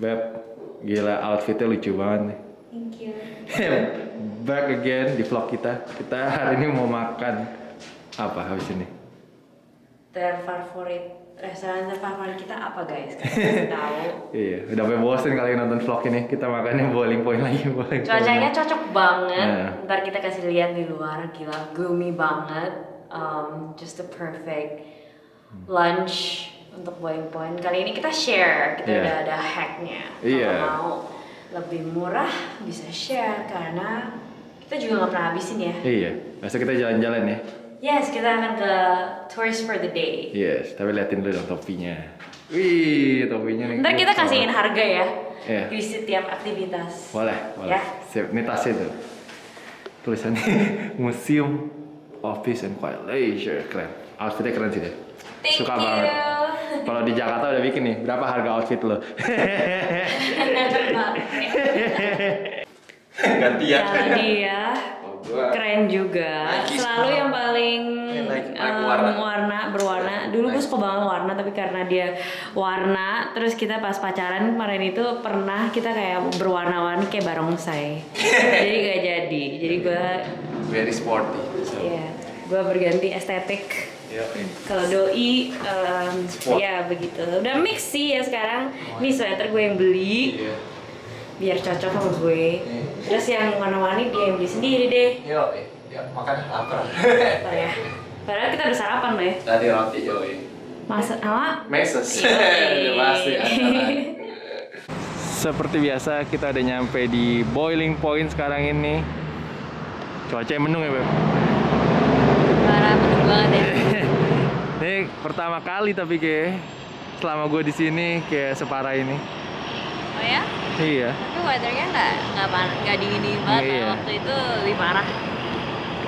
Beb, gila outfitnya lucu banget nih. Thank you. Back again di vlog kita. Kita hari ini mau makan apa habis ini? Terfavorit restoran terfavorit kita apa guys? Kasih tahu. Iya, udah sampai bosen kali nonton vlog ini. Kita makannya bowling point lagi, bowling point. Cuacanya cocok banget. Iya. Ntar kita kasih lihat di luar, gila gloomy banget. Um, just the perfect lunch untuk boiling point. Kali ini kita share, kita Iya. udah ada hacknya. Kalau mau lebih murah bisa share karena kita juga nggak pernah habisin ya. Iya, besok kita jalan-jalan ya. Yes, kita akan ke tourist for the day. Yes, tapi liatin dulu dong topinya. Wih, topinya nih. Ntar kita kasihin harga ya Iya. di setiap aktivitas. Boleh, boleh. Ya. Sip, ini tasnya tuh. Tulisannya Museum Office and Quiet Leisure. Keren. Outfitnya keren sih deh. Thank Suka you. banget. Kalau di Jakarta udah bikin nih, berapa harga outfit lo? Gantian. Kalau dia keren juga. Selalu yang paling um, warna. warna berwarna. Dulu gue suka banget warna tapi karena dia warna, terus kita pas pacaran kemarin itu pernah kita kayak berwarna-warni kayak barongsai. jadi gak jadi. Jadi gue Very sporty. ya gue berganti estetik. Yo. Kalau doi, um, Sport. ya begitu. Udah mix sih ya sekarang. Ini sweater gue yang beli Iya. biar cocok sama gue. Terus yang warna-warni dia yang beli sendiri deh. Yo, ya, makan lapar. Apa ya? Padahal kita udah sarapan loh ya. Tadi roti yo. Masa sama Meses. Yeay. Udah pasti. Seperti biasa kita udah nyampe di boiling point sekarang ini. Cuaca mendung ya, Beb. parah bener banget ya. Ini pertama kali tapi kayak selama gue di sini kayak separah ini. Oh ya? Iya. Tapi weathernya nggak nggak nggak dingin dingin banget. Iya. Waktu itu lebih parah.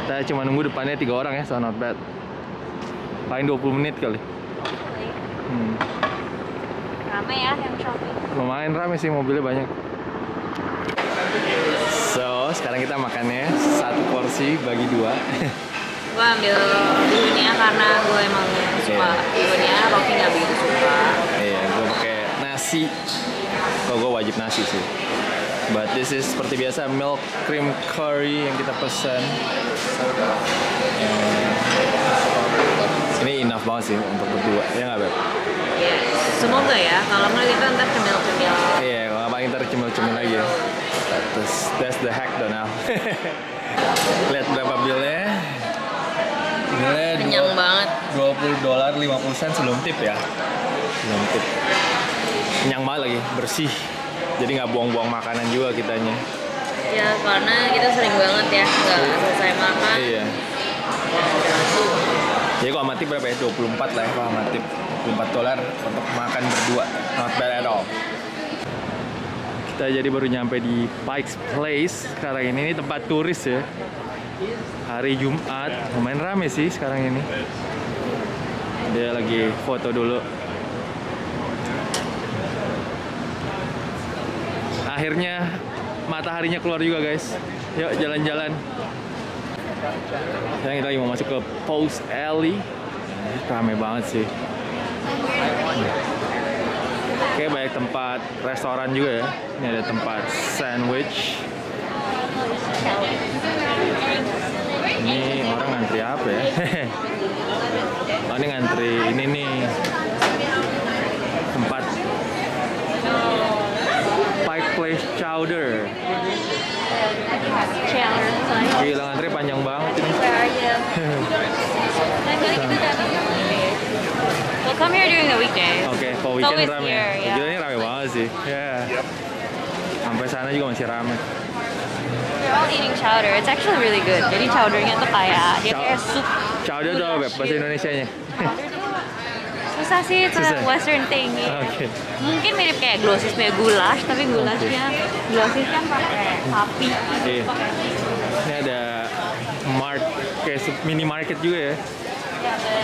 Kita cuma nunggu depannya tiga orang ya, so not bad. Paling 20 menit kali. Hmm. Rame ya yang shopping. Lumayan rame sih mobilnya banyak. So, sekarang kita makannya satu porsi bagi dua. Gue ambil bihunnya karena gue emang suka bihunnya. Rocky nggak begitu suka. Iya, gue pakai nasi. Kalau gue wajib nasi sih. But this is seperti biasa milk cream curry yang kita pesan. Eh, Ini enough banget sih untuk berdua. Ya nggak beb? Iya. Semoga ya. Kalau nggak kita ntar cemil-cemil. Iya, kalau paling ntar cemil-cemil lagi ya. That's, that's the hack Donald. Lihat berapa billnya. Billnya Kenyang dua- banget. 20 dolar 50 sen sebelum tip ya. Sebelum tip. Kenyang banget lagi, bersih. Jadi nggak buang-buang makanan juga kitanya. Ya karena kita sering banget ya nggak selesai makan. Iya. Jadi kalau sama tip berapa ya? 24 lah ya kalau sama tip. 24 dolar untuk makan berdua. Not bad at all. Kita jadi baru nyampe di Pikes Place sekarang ini. Ini tempat turis ya. Hari Jumat. Lumayan rame sih sekarang ini. Dia lagi foto dulu. Akhirnya mataharinya keluar juga guys. Yuk jalan-jalan. Sekarang kita lagi mau masuk ke Post Alley. Rame banget sih. Oke, banyak tempat restoran juga ya. Ini ada tempat sandwich. Ini orang ngantri apa ya? oh, ini ngantri ini nih. Tempat Pike Place Chowder. Gila ngantri panjang banget ini. Well, come here during the weekdays. Oke, kalau It's weekend always rame. here. Gila ini rame banget sih. Ya. Sampai sana juga masih rame. We're all eating chowder. It's actually really good. Jadi chowdernya tuh kayak dia kayak sup. Chowder tuh apa, Beb? Bahasa Indonesianya. Susah sih, it's Susah. western thing. ya. Oke. Mungkin mirip kayak glossis kayak gulash, tapi gulashnya glossis kan pakai sapi. Iya. Ini ada mart kayak mini market juga ya. Yeah, but,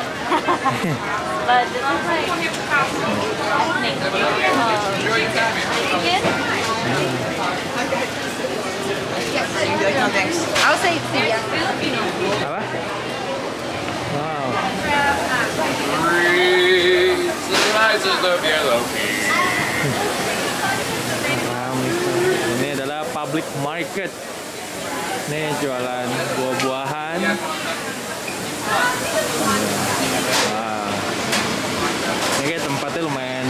but this is like ethnic. Uh, chicken. I'll say it's the Filipino. Apa? Wow. public market. Nih jualan buah-buahan. Ini tempatnya lumayan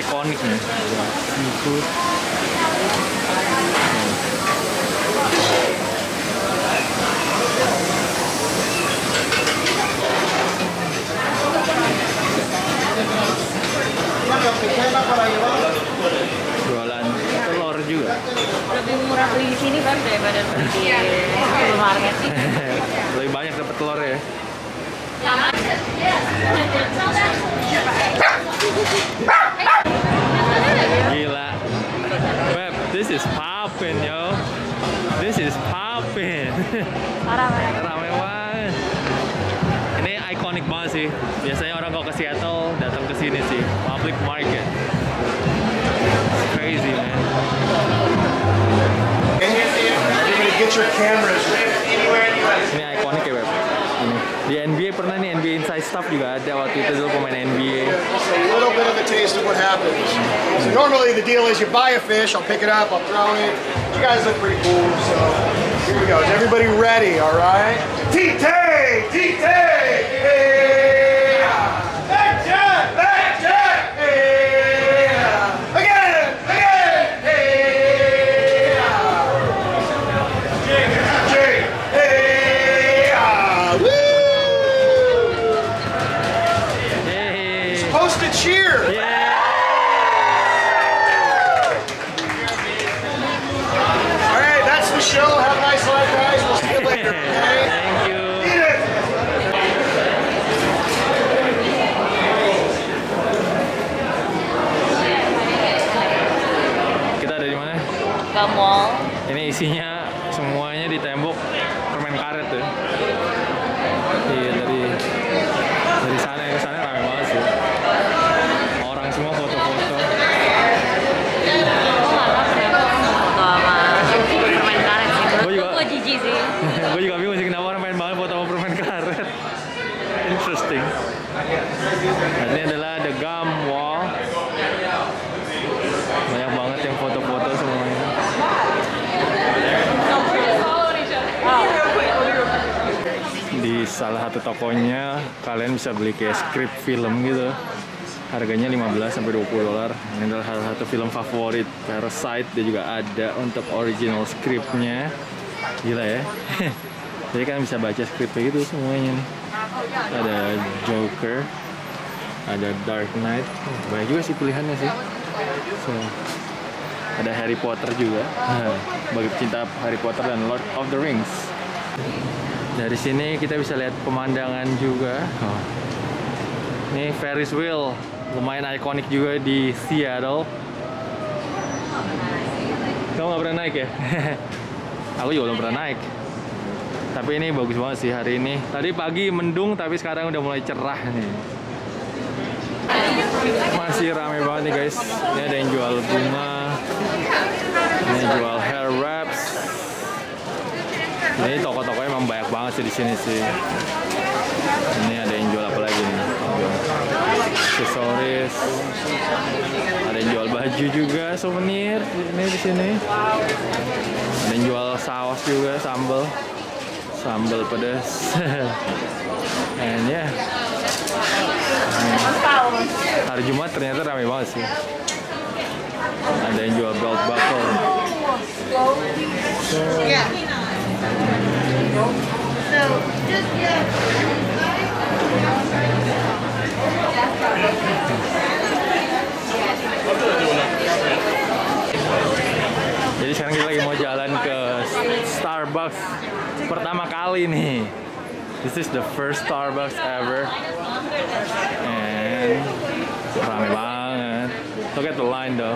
ikonik nih. Seafood. Jualan telur juga. Lebih murah beli di sini kan daripada beli di supermarket. Lebih banyak dapat telur ya. Gila. Beb, this is poppin' yo. This is poppin'. Parah banget. Rame banget. Ikonik banget sih. Biasanya orang kalau ke Seattle datang ke sini sih. Public market. Crazy man. Get your cameras Ini ikonik ya, Beb. Di NBA pernah nih NBA Inside Stuff juga ada waktu itu dulu pemain NBA. Just a little bit of a taste of what happens. So normally the deal is you buy a fish, I'll pick it up, I'll throw it. You guys look pretty cool, so here we go. Is everybody ready, all right? T-T! T-T! Ini adalah the gum wall. Banyak banget yang foto-foto semuanya. Di salah satu tokonya kalian bisa beli kayak script film gitu. Harganya 15 sampai 20 dolar. Ini adalah salah satu film favorit Parasite dia juga ada untuk original scriptnya. Gila ya. Jadi kan bisa baca skripnya gitu semuanya nih. Ada Joker, ada Dark Knight. Banyak juga sih pilihannya sih. So, ada Harry Potter juga. Bagi pecinta Harry Potter dan Lord of the Rings. Dari sini kita bisa lihat pemandangan juga. Oh. Ini Ferris wheel, lumayan ikonik juga di Seattle. Kamu nggak pernah naik ya? Aku juga belum pernah naik. Tapi ini bagus banget sih hari ini. Tadi pagi mendung, tapi sekarang udah mulai cerah nih. Masih rame banget nih guys. Ini ada yang jual bunga, ini jual hair wraps. Ini toko-tokonya emang banyak banget sih di sini sih. Ini ada yang jual apa lagi nih? Aksesoris. Ada yang jual baju juga, souvenir. Ini di sini. Ada yang jual saus juga, sambal. Sambal pedas. And ya. Hari Jumat ternyata ramai banget sih. Ada yang jual belt buckle. Jadi sekarang kita lagi mau jalan ke Starbucks pertama kali nih. This is the first Starbucks ever. And rame banget. Look at the line though.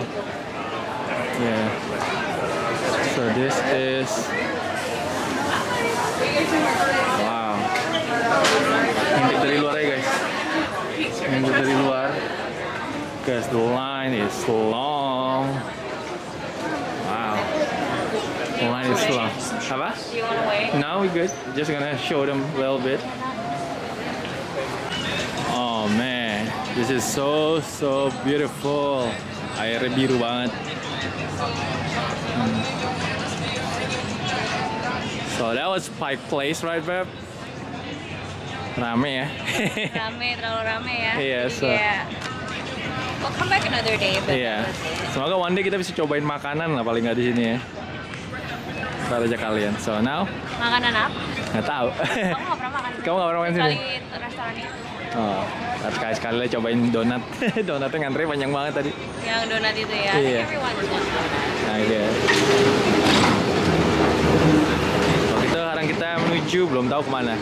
Yeah. So this is Wow. Intip dari luar ya guys. Intip dari luar. Because the line is long. Line is long. Apa? Do you want to wait? No, we good. Just gonna show them a little bit. Oh man, this is so so beautiful. Airnya biru banget. Hmm. So that was Pike Place, right, Beb? Rame ya. Rame, terlalu rame ya. Iya, Jadi so- kayak, We'll come back another day. But Iya. it. Semoga one day kita bisa cobain makanan lah paling nggak di sini ya. Ntar aja kalian. So now Makanan apa? nggak tahu. Kamu nggak pernah makan? Kamu nggak pernah makan sini? Sekali restoran itu. oh, sekali sekali lah cobain donat. Donatnya ngantri panjang banget tadi. Yang donat itu ya. Iya. Nah iya. So, kita sekarang kita menuju belum tahu ke mana.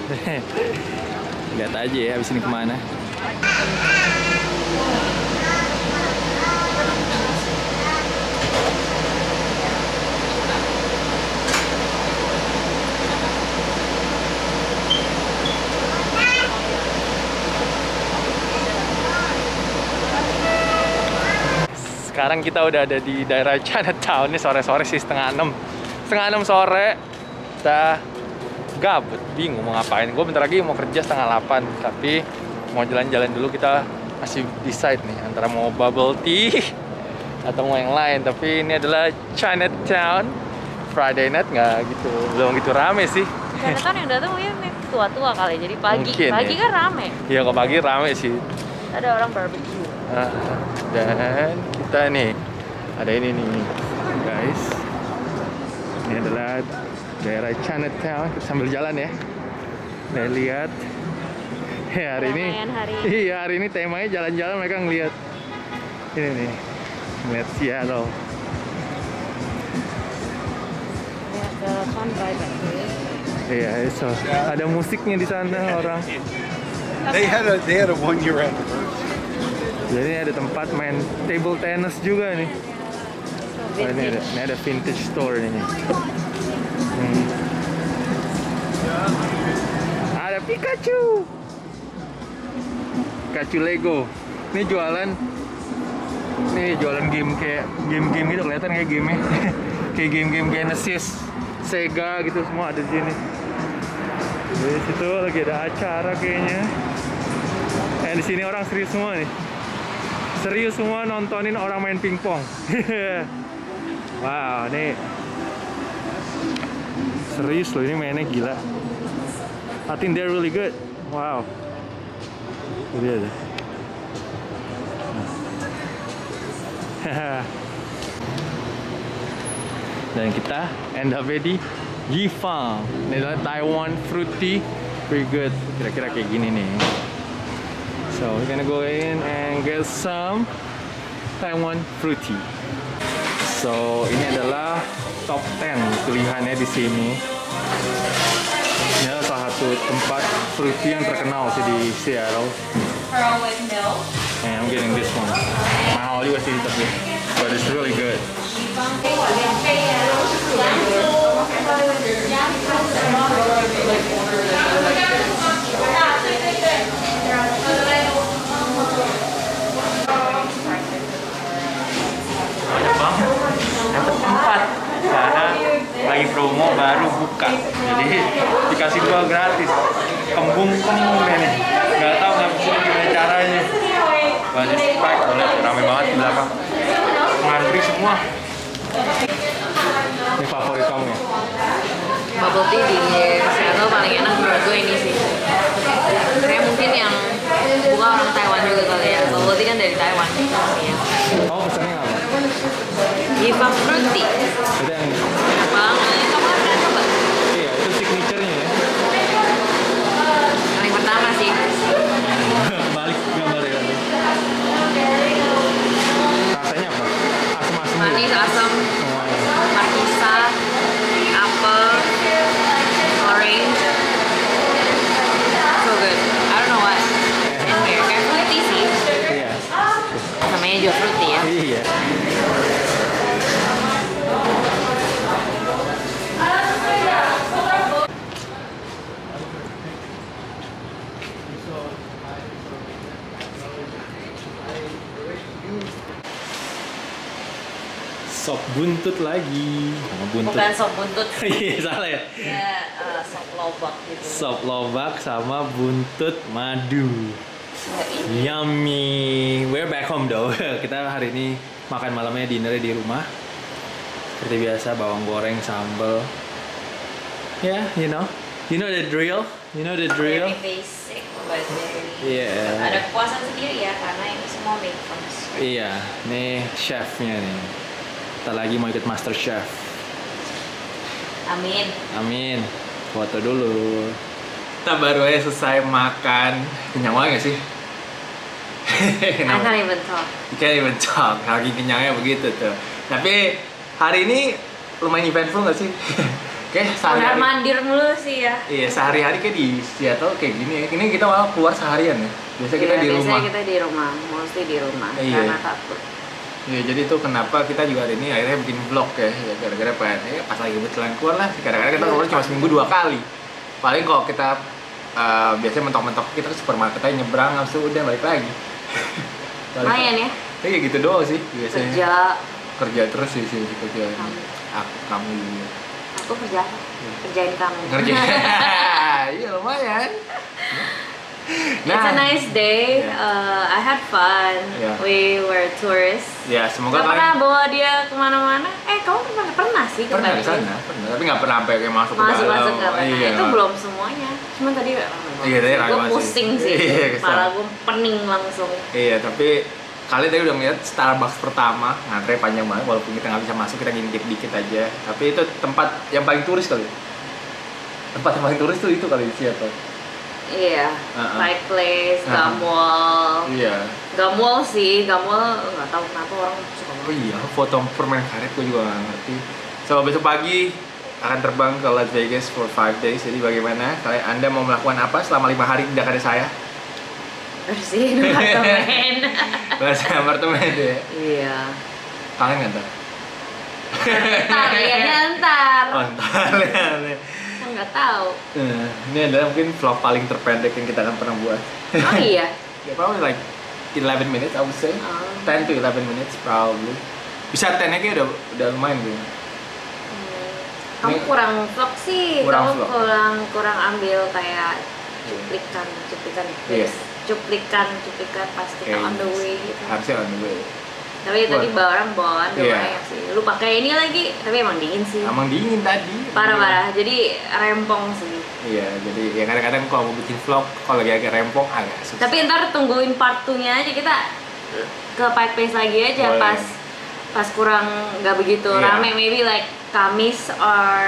Lihat aja ya habis ini ke mana. Sekarang kita udah ada di daerah Chinatown ini sore-sore sih setengah enam setengah enam sore kita gabut bingung mau ngapain gue bentar lagi mau kerja setengah delapan tapi mau jalan-jalan dulu kita masih decide nih antara mau bubble tea atau mau yang lain tapi ini adalah Chinatown Friday night nggak gitu belum gitu rame sih Chinatown yang datang mungkin tua-tua kali. Jadi pagi. Mungkin, pagi ya. kan rame. ya kalau pagi rame sih Ada orang barbecue. Ah, dan kita nih. Ada ini nih guys. Ini adalah daerah Chinatown. Kita sambil jalan ya. Nah, lihat. Ya hari ini hari. iya hari ini temanya jalan-jalan mereka ngelihat ini nih. Ngeliat Seattle. Ya, iya so ada musiknya di sana orang. They had a they had a one year anniversary. Jadi ini ada tempat main table tennis juga nih Oh, ini ada, ini ada vintage store ini. Hmm. Ada Pikachu. Pikachu Lego. Ini jualan ini jualan game kayak game-game gitu kelihatan kayak game kayak game-game Genesis, Sega gitu semua ada di sini. Di situ lagi ada acara kayaknya. Eh di sini orang serius semua nih. Serius semua nontonin orang main pingpong. wow, ini serius loh ini mainnya gila. I think they're really good. Wow. Ini aja. Dan kita end up di Yifang. Ini adalah Taiwan fruit tea. Pretty good. Kira-kira kayak gini nih. So we're gonna go in and get some Taiwan fruit tea. So ini adalah top 10 pilihannya di sini. Ini adalah salah satu tempat fruit tea yang terkenal sih di Seattle. And I'm getting this one. Mahal juga sih tapi, but it's really good. Banyak banget. Dapat empat karena lagi promo baru buka. Jadi dikasih dua gratis. Kembung kembung ini. Gak tahu nggak bisa gimana caranya. Banyak spike, boleh rame banget di belakang. Ngantri semua. Ini favorit kamu ya? Bubble tea di Seattle paling enak menurut gue ini sih. Kayak mungkin yang bukan orang Taiwan juga kali ya. Bubble tea kan dari Taiwan. Ya. Kamu pesannya apa? Yifang fruit tea. Itu yang Enak banget. Kamu kan pernah coba? iya itu signaturenya ya. Yang pertama sih. Balik gambar ya. Rasanya apa? Asam-asam. gitu? Manis, asam, Oh, markisa, apple, orange. So good. I don't know what in here. Kayak fruit tea sih. Iya. Namanya juga fruit tea ya. Iya. Sop buntut lagi. Sama buntut. Bukan sop buntut. Iya, salah ya. Ya, eh, sop lobak gitu. Sop lobak sama buntut madu. Yummy. We're back home though. Kita hari ini makan malamnya dinner di rumah. Seperti biasa bawang goreng, sambal. Yeah, you know. You know the drill. You know the drill. Very basic, but very. Iya. Ada kepuasan sendiri ya karena ini semua made from scratch. Iya, nih chefnya nih. Kita lagi mau ikut master chef. Amin. Amin. Foto dulu. Kita baru aja selesai makan. Kenyang banget gak sih? I Kenapa? can't even talk. You can't even talk. Lagi kenyangnya begitu tuh. Tapi hari ini lumayan eventful gak sih? Udah sehari-hari. mandir mulu sih ya. Iya, sehari-hari kayak di Seattle kayak gini ya. Ini kita malah keluar seharian ya. Biasa kita Iya, di biasanya rumah. kita di rumah, mostly di rumah Iya. karena takut. Iya, jadi itu kenapa kita juga hari ini akhirnya bikin vlog ya. Ya gara-gara pengen, ya pas lagi kebetulan keluar lah. Kadang-kadang kita keluar cuma seminggu dua kali. Paling kalau kita eh, biasanya mentok-mentok kita ke supermarket aja nyebrang habis itu udah balik lagi. Lumayan ya. Iya gitu doang sih biasanya. kerja. Kerja terus sih sih kerja. Kamu. Aku kamu juga. Aku kerja apa? Kerjain kamu. Kerja. Iya lumayan. It's a nice day. Yeah. Uh, I had fun. Yeah. We were tourists. Ya semoga Gak pernah kalian bawa dia ke mana-mana. Eh, kamu pernah pernah sih ke pernah Bali? sana, pernah. Tapi nggak pernah sampai kayak masuk, ke Masuk dalam. masuk pernah. Iya. Itu belum semuanya. Cuma tadi Iya, tadi gue pusing sih. Iya. Kepala gue pening langsung. Iya, tapi kalian tadi udah ngeliat Starbucks pertama ngantre panjang banget walaupun kita nggak bisa masuk kita ngintip dikit aja tapi itu tempat yang paling turis kali tempat yang paling turis tuh itu kali Seattle Iya. Uh-uh. Pike Place, Uh-huh. Iya Gamwall sih, Gamwall nggak tahu kenapa orang suka oh iya foto permen karet gue juga nggak ngerti so besok pagi akan terbang ke Las Vegas for 5 days jadi bagaimana kalian anda mau melakukan apa selama lima hari tidak ada saya Bersihin apartemen. bahasa apartemen deh Iya. kalian nggak tahu Ntar, lihatnya ntar. oh ntar lihat Kan nggak tahu. Nah, ini adalah mungkin vlog paling terpendek yang kita akan pernah buat. Oh iya. Yeah, probably like 11 minutes, I would say. Oh. 10 to 11 minutes probably. Bisa 10 aja udah udah lumayan gitu. Hmm, Kamu Ini- kurang vlog sih, Kurang kamu vlog. kurang kurang ambil kayak cuplikan cuplikan Iya. cuplikan cuplikan pas kita Kayak on the way gitu. Harusnya on the way. Tapi tadi bawa orang bawaan Iya. lumayan sih. Lu pakai ini lagi, tapi emang dingin sih. Emang dingin tadi. Parah Iya. parah. Jadi rempong sih. Iya, jadi ya kadang-kadang kalau mau bikin vlog kalau lagi agak rempong agak susah. Tapi ntar tungguin part 2-nya aja kita ke Pike Place lagi aja Boleh. pas pas kurang nggak begitu Iya. rame maybe like Kamis or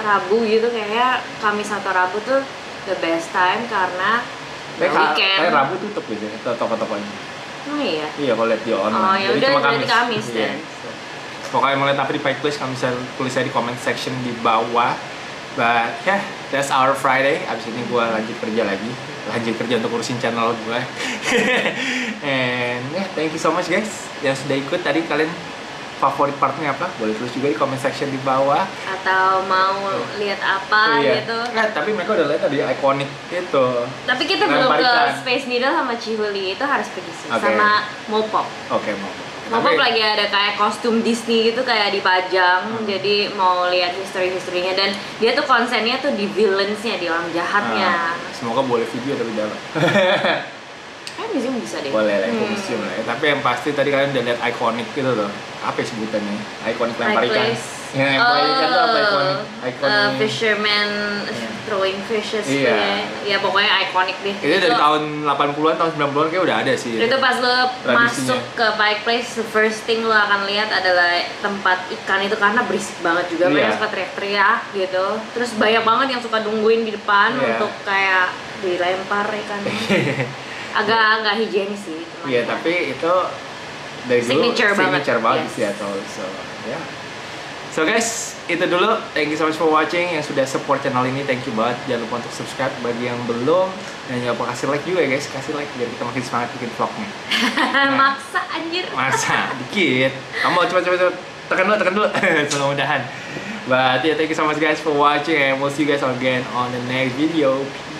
Rabu gitu kayaknya Kamis atau Rabu tuh the best time karena ka- weekend. kayak Rabu tutup gitu ya, toko-tokonya. Oh iya. Iya, kalau lihat di online. Oh, ya udah, cuma berarti Kamis Iya. dan. Pokoknya mau lihat apa di Pike Place, kamu bisa tulis aja di comment section di bawah. But yeah, that's our Friday. Abis ini gue lanjut kerja lagi. Lanjut kerja untuk urusin channel gue. And yeah, thank you so much guys yang sudah ikut. Tadi kalian favorit partnya apa? Boleh tulis juga di comment section di bawah. Atau mau lihat apa Iya. gitu. Nah, tapi mereka udah lihat tadi ikonik itu. Tapi kita belum ke. Space Needle sama Cihuli itu harus pergi sih. Oke. Sama Mopop. Oke, mau. Mopop Tapi- lagi ada kayak kostum Disney gitu kayak dipajang Hmm. jadi mau lihat history-historinya dan dia tuh konsennya tuh di villains-nya di orang jahatnya Ah, semoga boleh video tapi dalam. kayak museum bisa deh boleh lah itu Hmm. museum lah ya. tapi yang pasti tadi kalian udah lihat ikonik gitu loh apa ya sebutannya ikonik lempar ikan ya lempar ikan tuh apa Oh, ikonik uh, fisherman Iya. throwing fishes Iya. tuh ya. ya pokoknya ikonik deh itu dari tahun 80-an tahun 90-an kayak udah ada sih itu pas lo masuk ke Pike Place the first thing lo akan lihat adalah tempat ikan itu karena berisik banget juga Iya. banyak suka teriak-teriak gitu terus banyak banget yang suka nungguin di depan Iya. untuk kayak dilempar ikannya agak nggak higienis sih Iya ya. tapi itu dari dulu Signature banget, signature banget yes. di Seattle so ya. So guys itu dulu. Thank you so much for watching yang sudah support channel ini. Thank you banget. Jangan lupa untuk subscribe bagi yang belum. Dan jangan lupa kasih like juga ya guys. Kasih like biar kita makin semangat bikin vlognya. Maksa anjir. Masa dikit. Kamu coba coba coba tekan dulu tekan dulu. Mudah-mudahan but yeah thank you so much guys for watching. And we'll see you guys again on the next video. peace